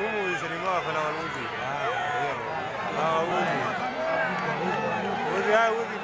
قوموا يسلموها في الأولوزي آه وزي هاي وزي